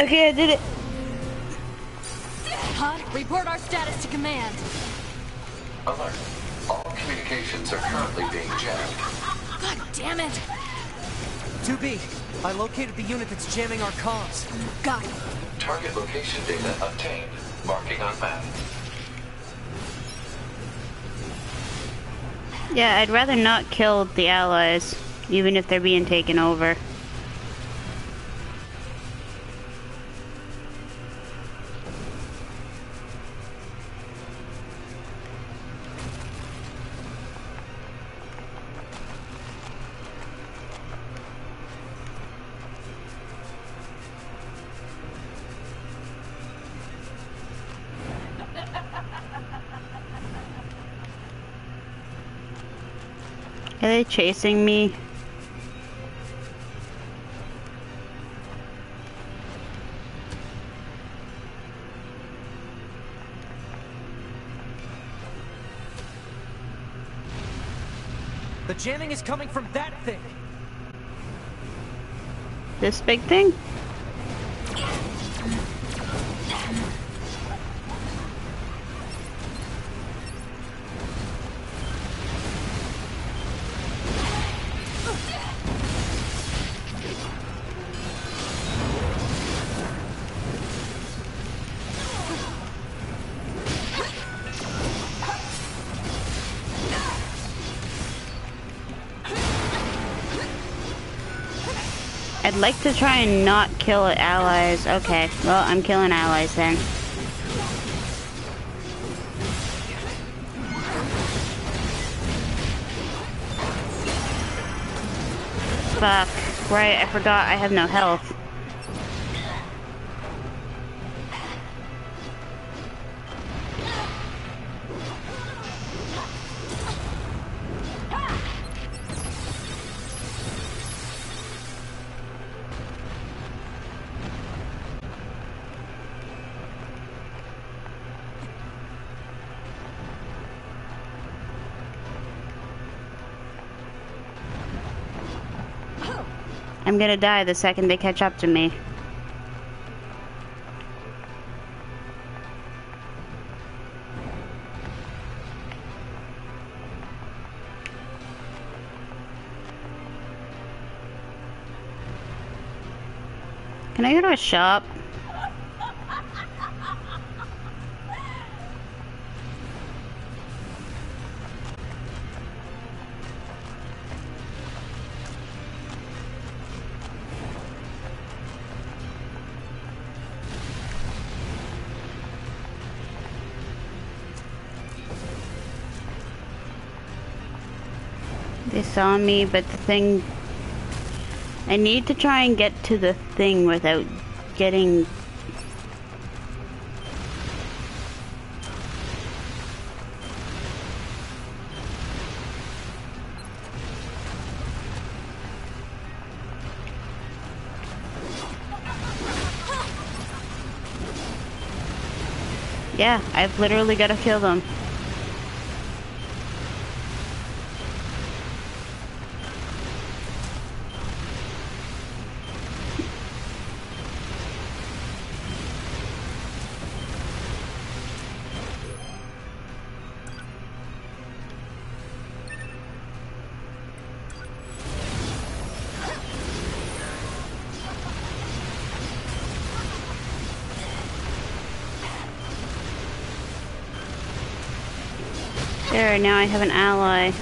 Okay, I did it. Pod, report our status to command. Alert. All communications are currently being jammed. God damn it! 2B, I located the unit that's jamming our comms. Got it. Target location data obtained. Marking on map. Yeah, I'd rather not kill the allies, even if they're being taken over. They chasing me? The jamming is coming from that thing. This big thing? Like to try and not kill allies. Okay, well, I'm killing allies then. Fuck. Right, I forgot I have no health. I'm gonna die the second they catch up to me. Can I go to a shop? Saw me, but the thing... I need to try and get to the thing without getting... Yeah, I've literally got to kill them. Now I have an ally.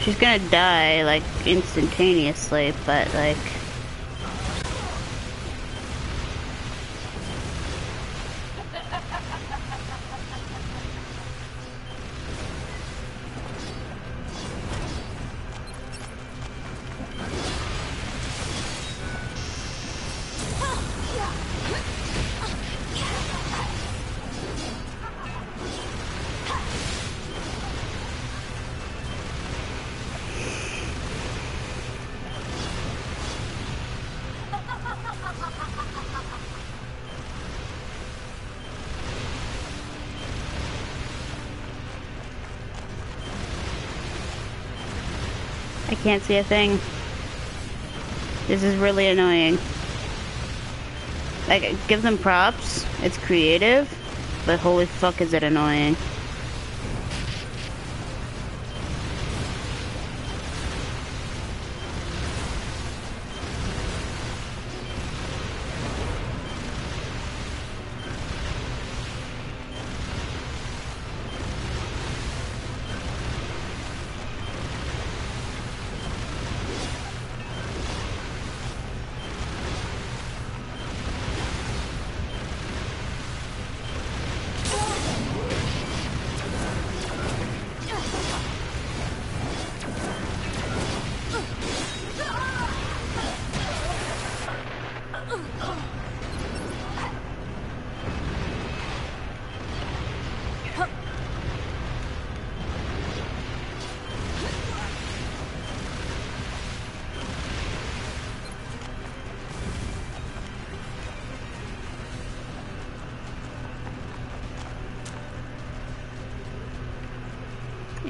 She's gonna die, like, instantaneously, but, like... can't see a thing. This is really annoying. Like, give them props. It's creative, but holy fuck, is it annoying.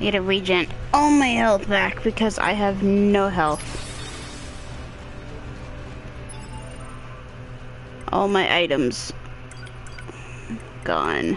Get to regen all my health back because I have no health. All my items gone.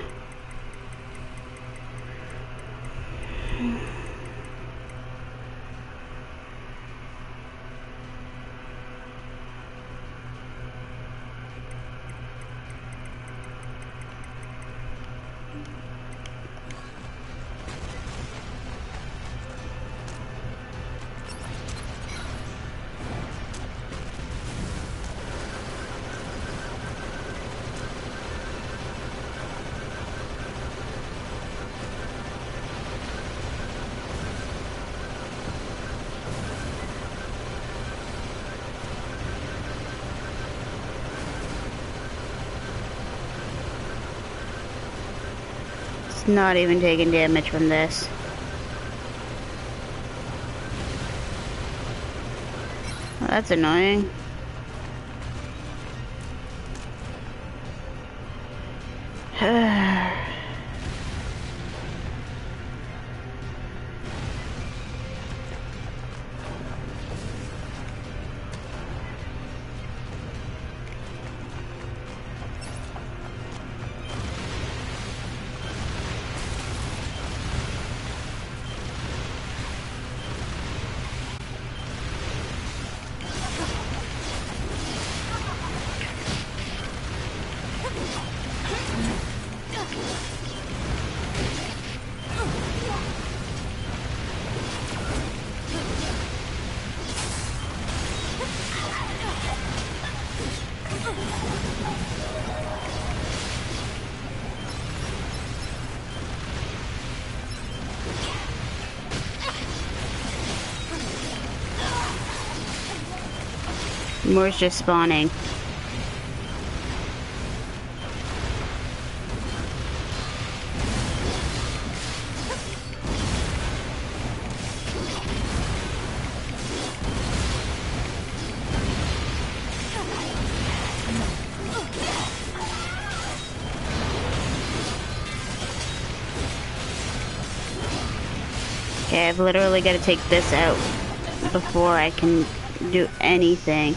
It's not even taking damage from this. Well, that's annoying. More's just spawning. Okay, I've literally got to take this out before I can do anything.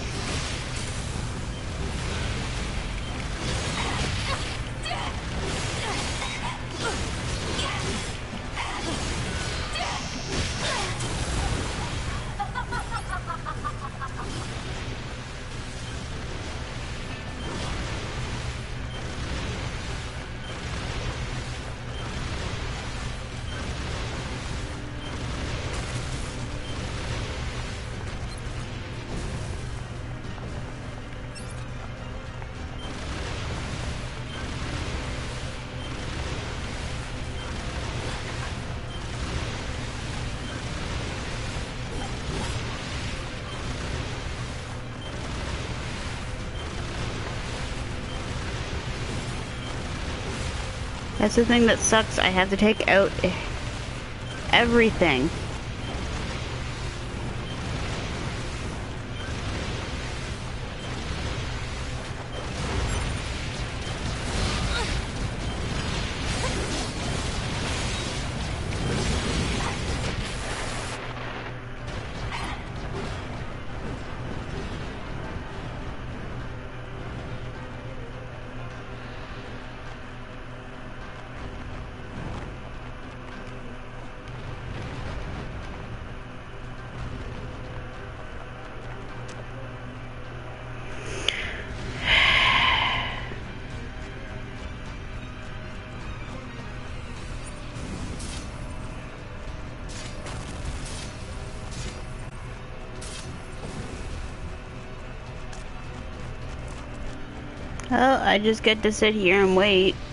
That's the thing that sucks. I have to take out everything. Well, I just get to sit here and wait.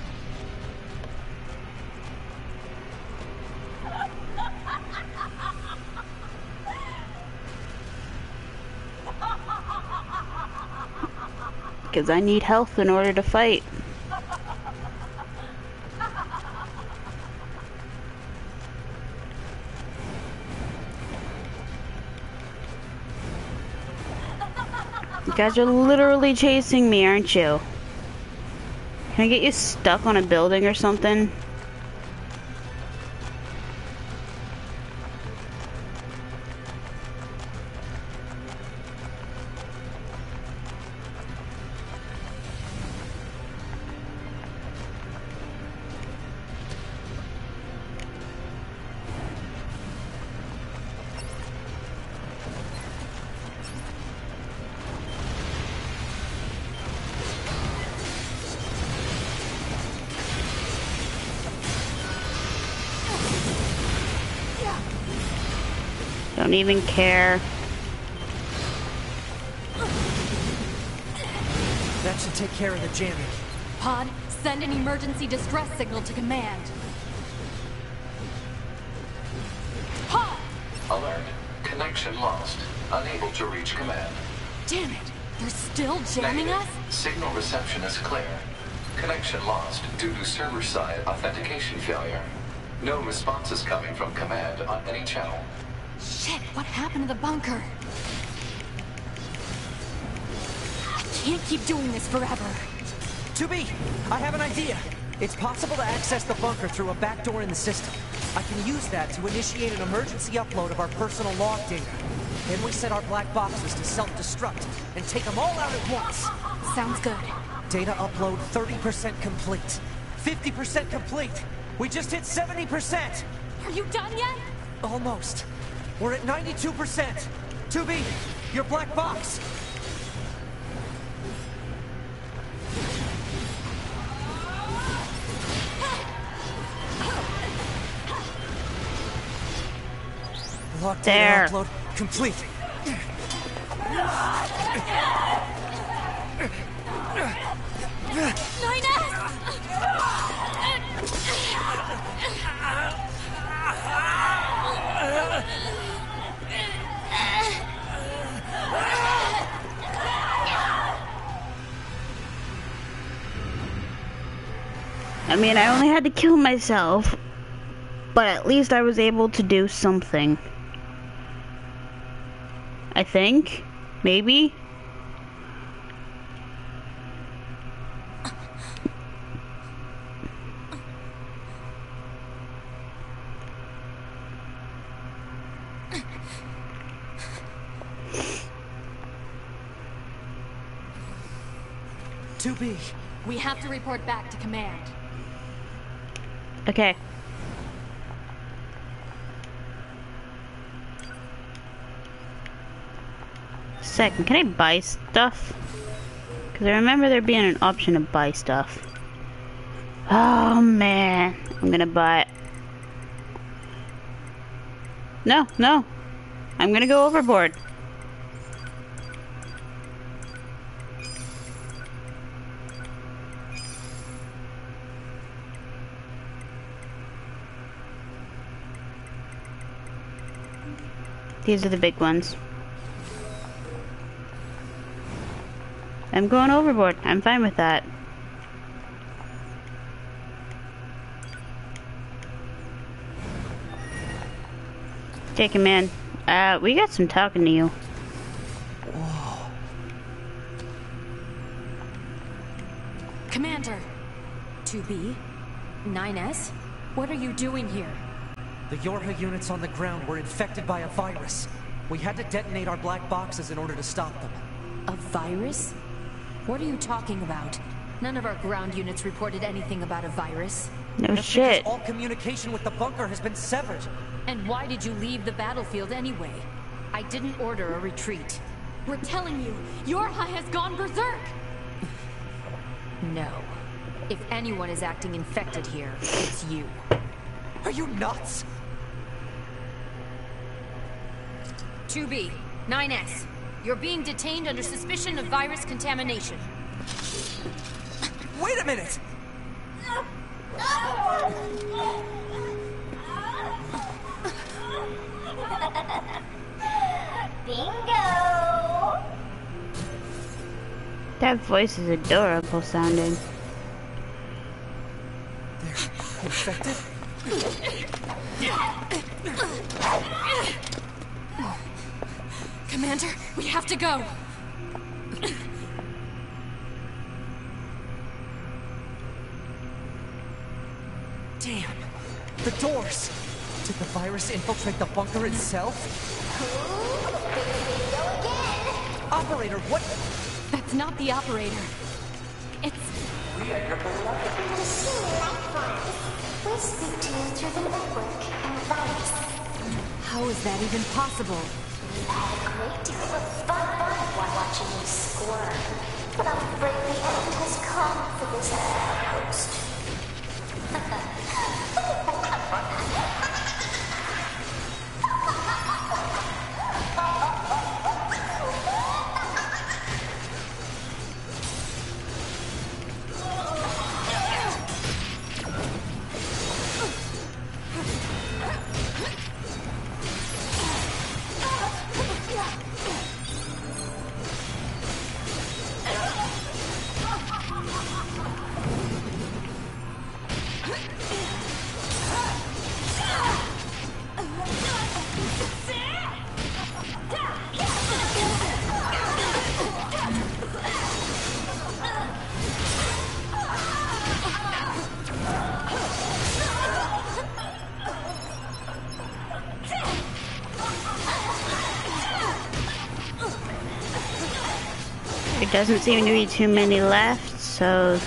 Because I need health in order to fight. You guys are literally chasing me, aren't you? Can I get you stuck on a building or something? Don't even care. That should take care of the jamming. Pod, send an emergency distress signal to command. Pod! Alert. Connection lost. Unable to reach command. Damn it! They're still jamming Negative. us? Signal reception is clear. Connection lost due to server-side authentication failure. No responses coming from command on any channel. Shit, what happened to the bunker? I can't keep doing this forever. 2B, I have an idea. It's possible to access the bunker through a back door in the system. I can use that to initiate an emergency upload of our personal log data. Then we set our black boxes to self-destruct and take them all out at once. Sounds good. Data upload 30% complete. 50% complete. We just hit 70%. Are you done yet? Almost. We're at 92%. 2B, your black box. Log data There. upload complete. Nine I mean, I only had to kill myself, but at least I was able to do something. I think? Maybe? Two B. We have to report back to command. Okay. Second, can I buy stuff? Because I remember there being an option to buy stuff. Oh man, I'm gonna buy it. No, no. I'm gonna go overboard. These are the big ones. I'm going overboard. I'm fine with that. Take him in. Uh, we got some talking to you. Commander! 2B? 9S? What are you doing here? The Yorha units on the ground were infected by a virus. We had to detonate our black boxes in order to stop them. A virus? What are you talking about? None of our ground units reported anything about a virus. No That's shit. all communication with the bunker has been severed. And why did you leave the battlefield anyway? I didn't order a retreat. We're telling you, Yorha has gone berserk! no. If anyone is acting infected here, it's you. Are you nuts? 2B, 9S. You're being detained under suspicion of virus contamination. wait a minute! Bingo! That voice is adorable sounding. They're infected? Commander, we have to go. Damn! The doors! Did the virus infiltrate the bunker itself? Bingo again! Operator, what? That's not the operator. It's we are Machine life forms. We speak to you through the network and the virus. how is that even possible? We had a great deal of fun while watching you squirm. But I'm afraid the end has come for this host. There doesn't seem to be too many left, so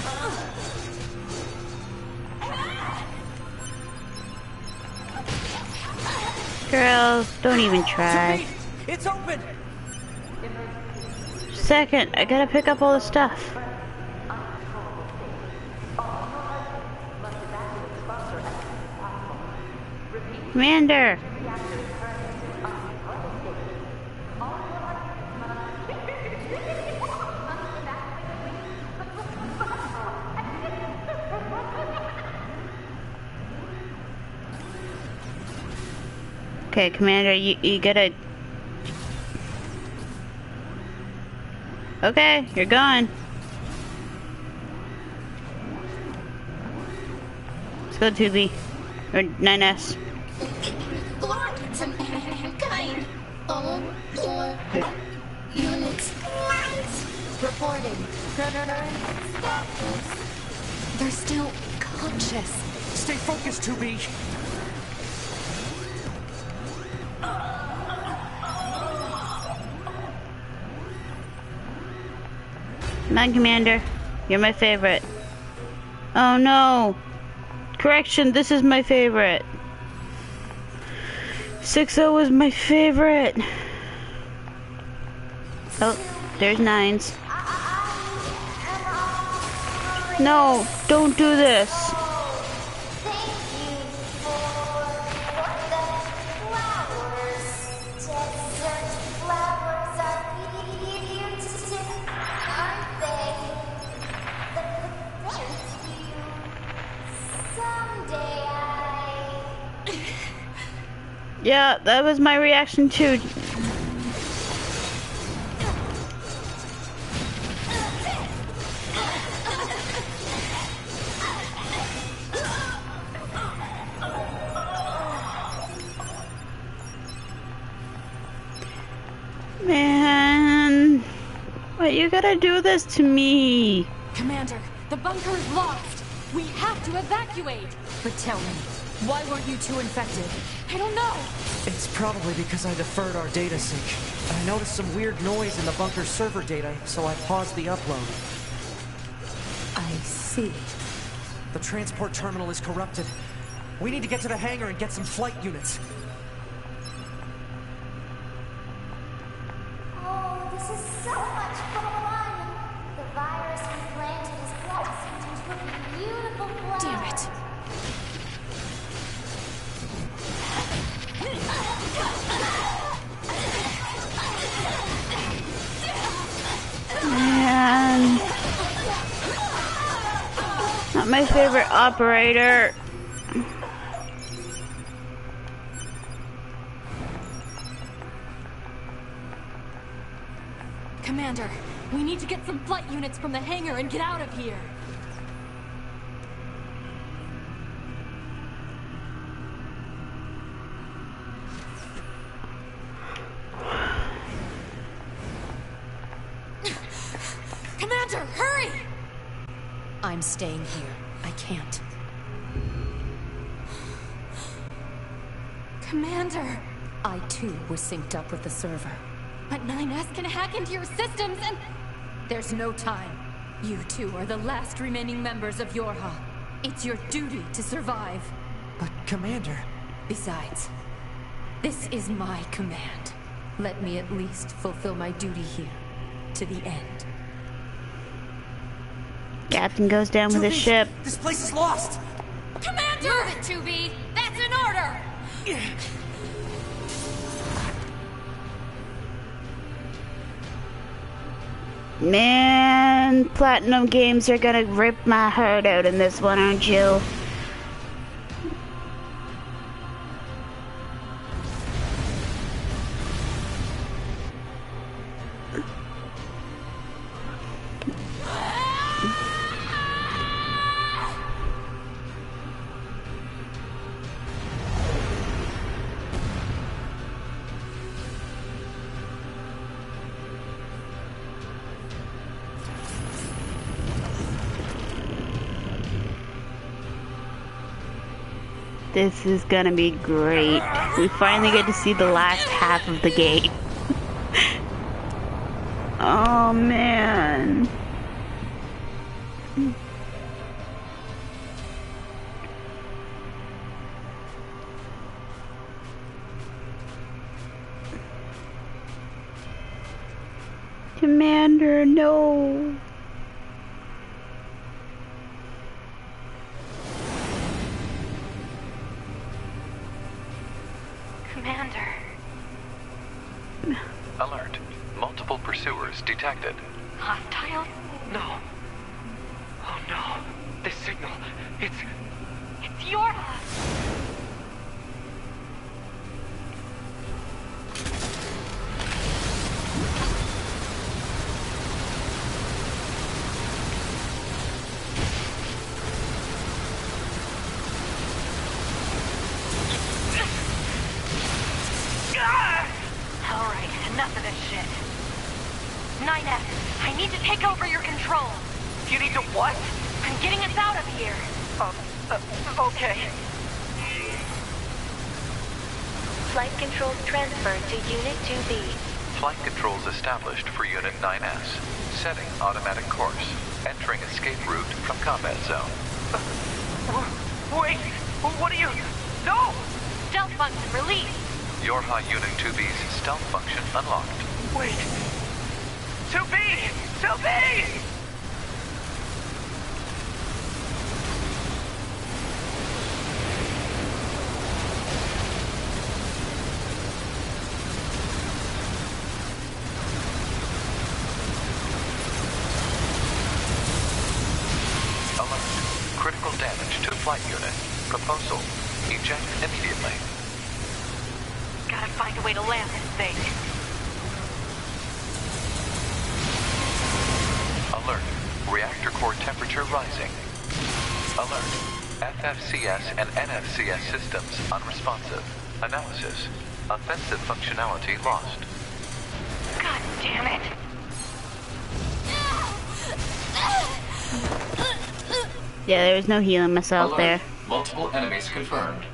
Girls, don't even try. It's open! Second, I gotta pick up all the stuff. Commander! Okay, Commander, you, you gotta... Okay, you're gone. Let's go, 2B. Or 9S. Glory to mankind. All your units. Reporting. They're still conscious. Stay focused, 2B! Come Commander. You're my favorite. Oh no! Correction, this is my favorite. 6O was my favorite. Oh, there's nines. No, don't do this. That was my reaction too. Man, why you gotta do this to me? Commander, the bunker is lost. We have to evacuate. But tell me, why weren't you two infected? I don't know. It's probably because I deferred our data sync. I noticed some weird noise in the bunker's server data, so I paused the upload. I see. The transport terminal is corrupted. We need to get to the hangar and get some flight units. Operator. Commander, we need to get some flight units from the hangar and get out of here. Was up with the server. But 9S can hack into your systems and... There's no time. You two are the last remaining members of Yorha. It's your duty to survive. But, Commander... Besides, this is my command. Let me at least fulfill my duty here. To the end. Captain goes down with his ship. This place is lost! Commander! Move it, 2B! That's an order! Man, Platinum Games are gonna rip my heart out in this one, aren't you? This is gonna be great. We finally get to see the last half of the game. oh man. Commander. Alert. Multiple pursuers detected. Hostile? No. Oh no. This signal. It's. It's your established for Unit 9S. Setting automatic course. Entering escape route from combat zone. Wait! What are you... No! Stealth function released. high Unit 2B's stealth function unlocked. Wait! 2B! 2B! And NFCS systems unresponsive. Analysis. Offensive functionality lost. God damn it. Yeah, there was no healing myself Alert. there. Multiple enemies confirmed.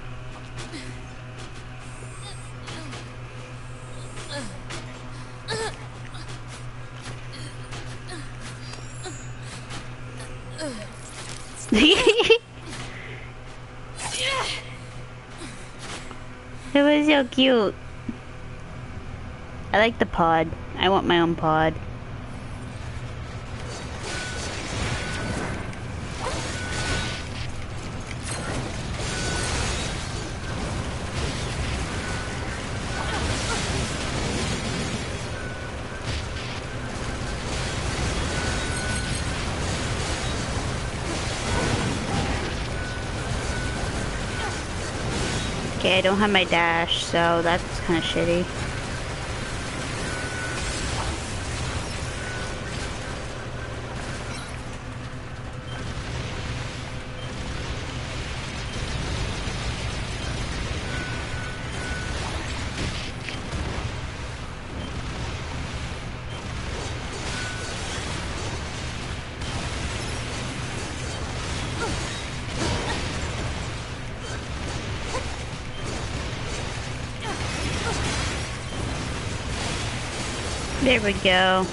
it was so cute. I like the pod. I want my own pod. Okay, I don't have my dash, so that's kind of shitty. There we go.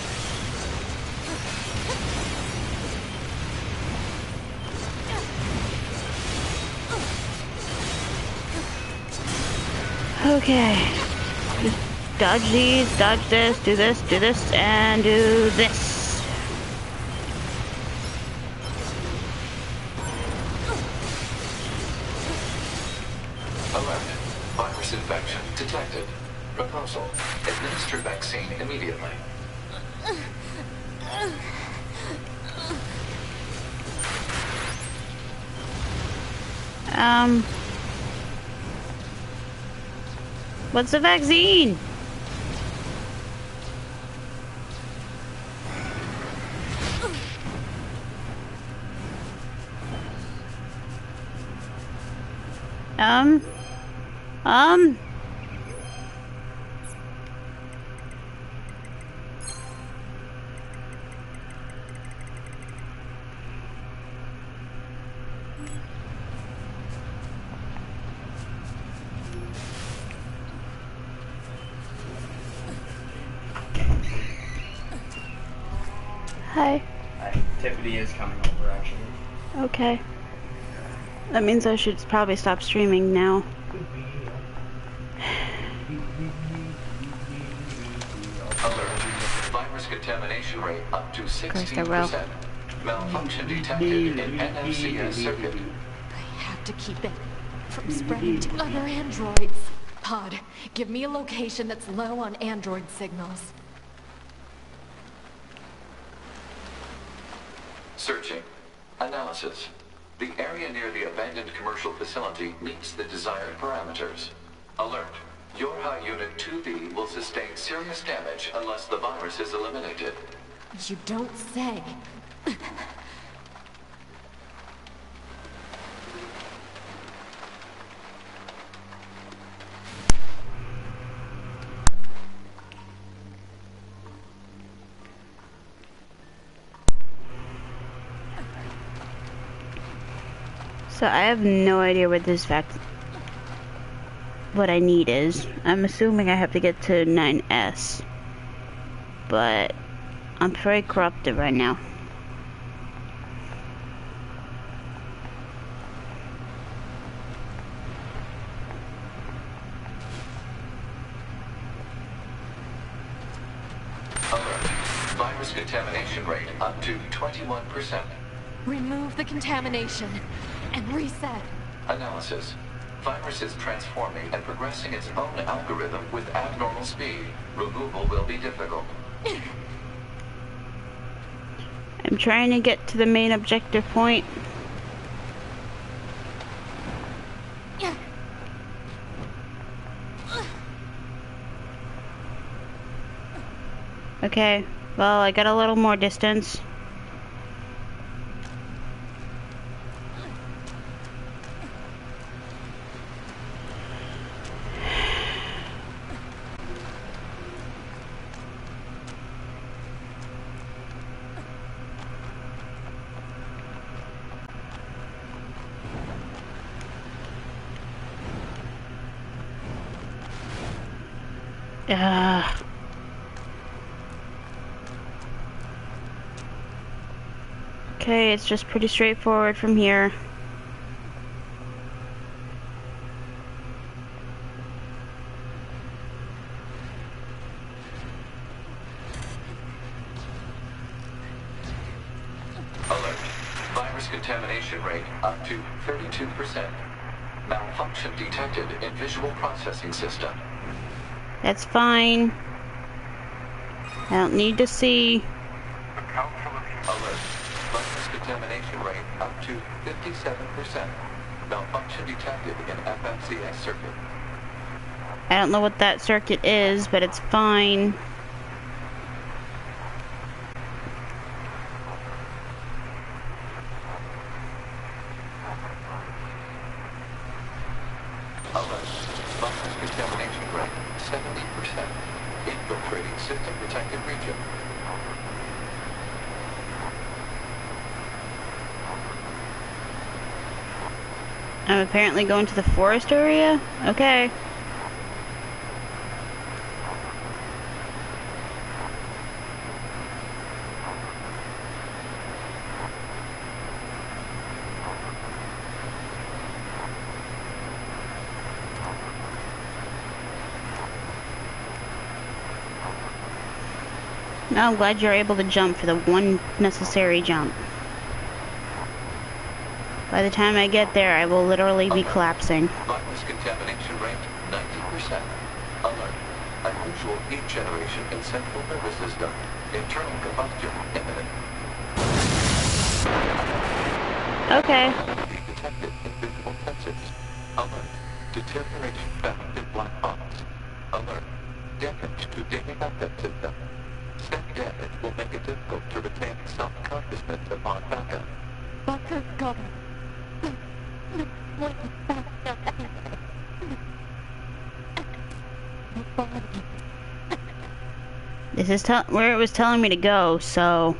Okay. Just dodge these, dodge this, do this, do this, and do this. What's the vaccine? Tiffany is coming over, actually. Okay. That means I should probably stop streaming now. Alert. Virus contamination rate up to I will. 16%. Malfunction detected in NFCS circuit. I have to keep it from spreading to other androids. Pod, give me a location that's low on android signals. Analysis. The area near the abandoned commercial facility meets the desired parameters. Alert. Your high unit 2B will sustain serious damage unless the virus is eliminated. You don't say. So I have no idea what this vac what I need is. I'm assuming I have to get to 9S. But I'm very corrupted right now. Virus contamination rate up to 21%. Remove the contamination and reset. Analysis. Virus is transforming and progressing its own algorithm with abnormal speed. Removal will be difficult. I'm trying to get to the main objective point. Okay, well, I got a little more distance. Ugh. Okay, it's just pretty straightforward from here. Alert. Virus contamination rate up to 32%. Malfunction detected in visual processing system. That's fine. I don't need to see. Alert. Virus contamination rate up to 57%. Malfunction detected in FMCS circuit. I don't know what that circuit is, but it's fine. Alert. Bunker's contamination rate 70%. Infiltrating system protected region. I'm apparently going to the forest area? Okay. I'm glad you're able to jump for the one necessary jump. By the time I get there, I will literally be collapsing. Virus contamination rate 90%. Alert. Unusual heat generation in central nervous system. Internal combustion imminent. Okay. Detected in visual sensors. Alert. Deterioration found in black box. Alert. Damage to daily backup system. Step damage will make it difficult to retain self-consciousness upon backup. This is where it was telling me to go, so...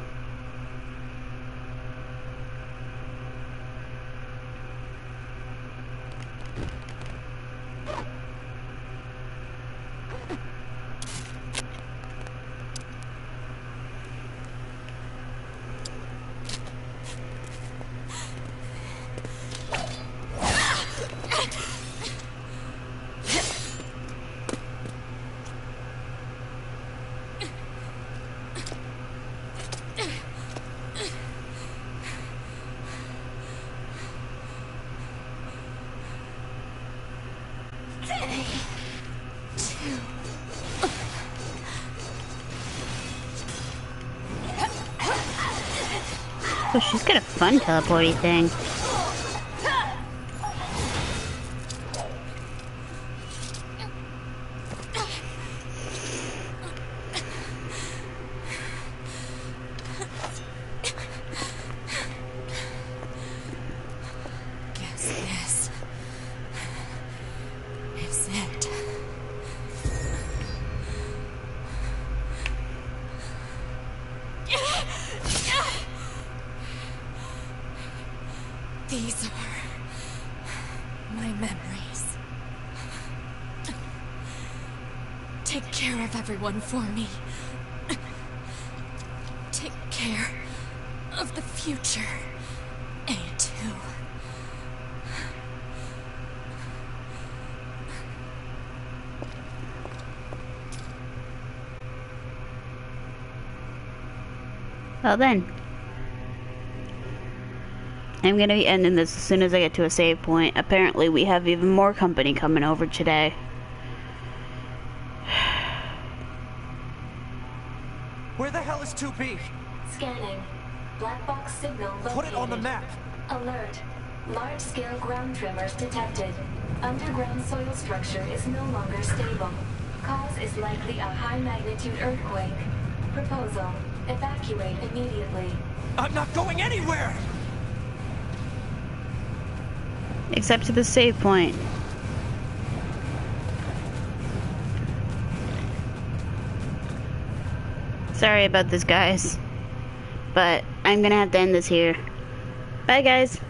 Oh, she's got a fun teleporty thing. The future. A2. Well then. I'm gonna be ending this as soon as I get to a save point. Apparently we have even more company coming over today. Where the hell is 2B? Scanning. Black box signal located. Put it on the map. Alert. Large-scale ground tremors detected. Underground soil structure is no longer stable. Cause is likely a high-magnitude earthquake. Proposal. Evacuate immediately. I'm not going anywhere! Except to the save point. Sorry about this, guys. But I'm gonna have to end this here. Bye, guys.